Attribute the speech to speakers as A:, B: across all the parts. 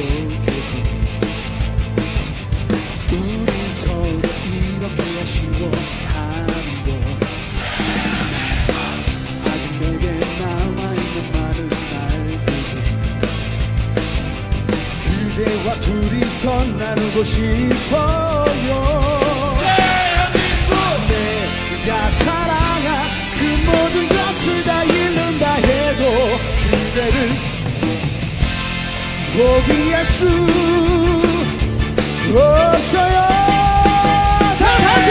A: 속에도 우리 서로 이렇게 아쉬워하는 걸 아직 내게 남아있는 많은 날들 그대와 둘이서 나누고 싶어요. 대한민국 내가 사랑한 그 모든 것을 포기할 수 없어요. 다 같이!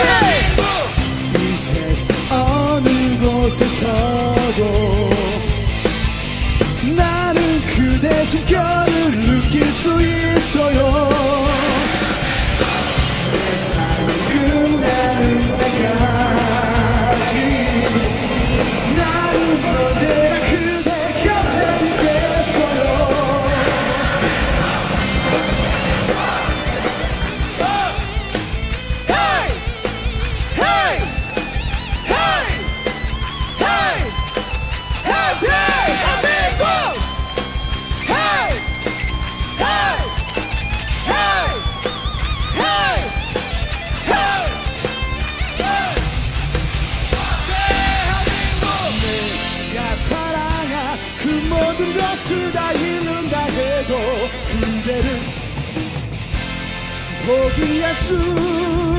A: 이 세상 어느 곳에서도 나는 그대 숨결을 느낄 수 있어요 모든 것을 다 잃는다 해도 그대를 포기할 수 없어요